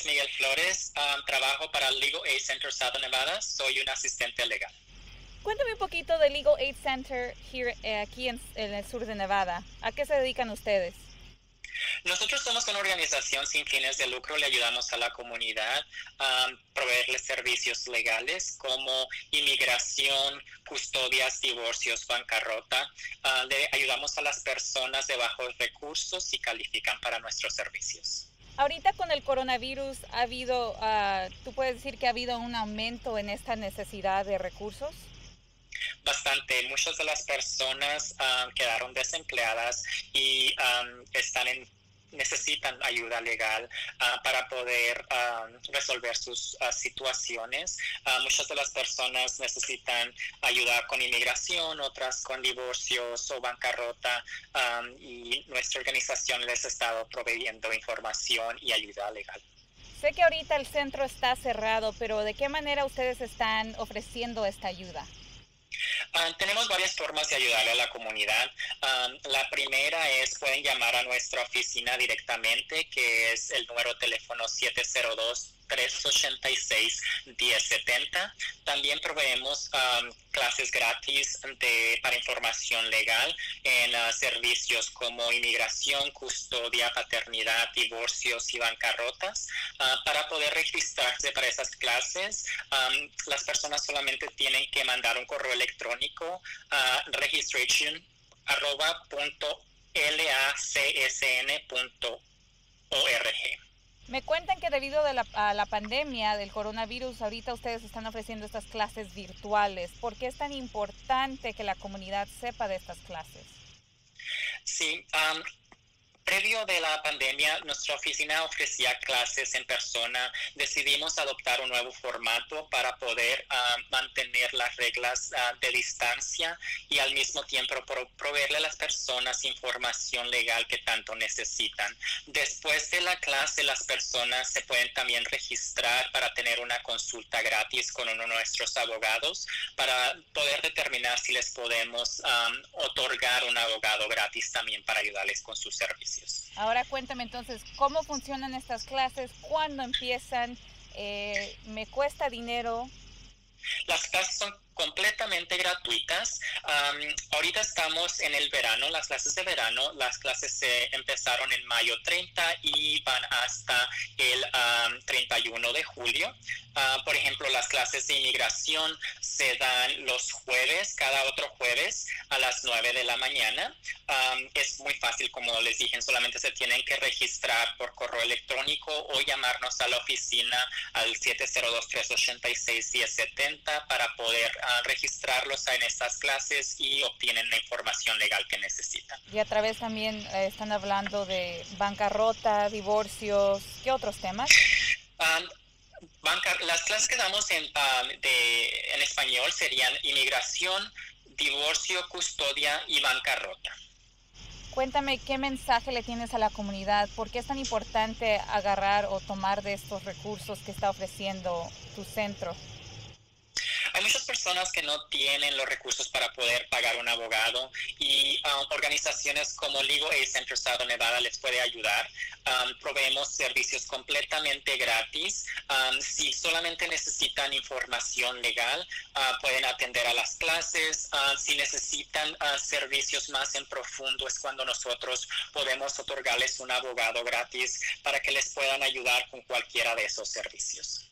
es Miguel Flores. Um, trabajo para Legal Aid Center South Nevada. Soy un asistente legal. Cuéntame un poquito del Legal Aid Center here, eh, aquí en, en el sur de Nevada. ¿A qué se dedican ustedes? Nosotros somos una organización sin fines de lucro, le ayudamos a la comunidad a proveerles servicios legales como inmigración, custodias, divorcios, bancarrota. Ah, le ayudamos a las personas de bajos recursos si califican para nuestros servicios. Ahorita con el coronavirus ha habido, ah, tú puedes decir que ha habido un aumento en esta necesidad de recursos. Bastante. Muchas de las personas ah, quedaron desempleadas y están en necesitan ayuda legal ah, para poder ah, resolver sus ah, situaciones. muchas de las personas necesitan ayuda con inmigración, otras con divorcios o bancarrota y nuestra organización les ha estado proveyendo información y ayuda legal. Sé que ahorita el centro está cerrado, pero ¿de qué manera ustedes están ofreciendo esta ayuda? Ah, tenemos varias formas de ayudarle a la comunidad. Ah, la primera es pueden llamar a nuestra oficina directamente, que es el número de teléfono 702 386-1070. También proveemos um, clases gratis para información legal en uh, servicios como inmigración, custodia, paternidad, divorcios y bancarrotas. Uh, para poder registrarse para esas clases, um, las personas solamente tienen que mandar un correo electrónico a registration me cuentan que debido a la pandemia del coronavirus, ahorita ustedes están ofreciendo estas clases virtuales. ¿Por qué es tan importante que la comunidad sepa de estas clases? Sí, Previo de la pandemia, nuestra oficina ofrecía clases en persona. Decidimos adoptar un nuevo formato para poder ah, mantener las reglas ah, de distancia y al mismo tiempo proveerle a las personas información legal que tanto necesitan. Después de la clase, las personas se pueden también registrar para tener una consulta gratis con uno de nuestros abogados para poder determinar si les podemos ah, otorgar un abogado gratis también para ayudarles con sus Ahora cuéntame entonces, ¿cómo funcionan estas clases? ¿Cuándo empiezan? Eh, ¿Me cuesta dinero? Las clases son completamente gratuitas. ahorita estamos en el verano, las clases de verano, las clases se empezaron en mayo 30 y van hasta el 31 de julio. Ah, por ejemplo, las clases de inmigración se dan los jueves, cada otro jueves a las 9 de la mañana. es muy fácil, como les dije, solamente se tienen que registrar por correo electrónico o llamarnos a la oficina al 702-386-1070 para poder ah, registrarlos en estas clases y obtienen la información legal que necesitan. Y a través también eh, están hablando de bancarrota, divorcios, ¿qué otros temas? las clases que damos en, en español serían inmigración, divorcio, custodia y bancarrota. Cuéntame qué mensaje le tienes a la comunidad, por qué es tan importante agarrar o tomar de estos recursos que está ofreciendo tu centro. Personas que no tienen los recursos para poder pagar un abogado y um, organizaciones como Legal Aid Center South Nevada les puede ayudar. Um, proveemos servicios completamente gratis. Um, si solamente necesitan información legal, uh, pueden atender a las clases. Uh, si necesitan uh, servicios más en profundo, es cuando nosotros podemos otorgarles un abogado gratis para que les puedan ayudar con cualquiera de esos servicios.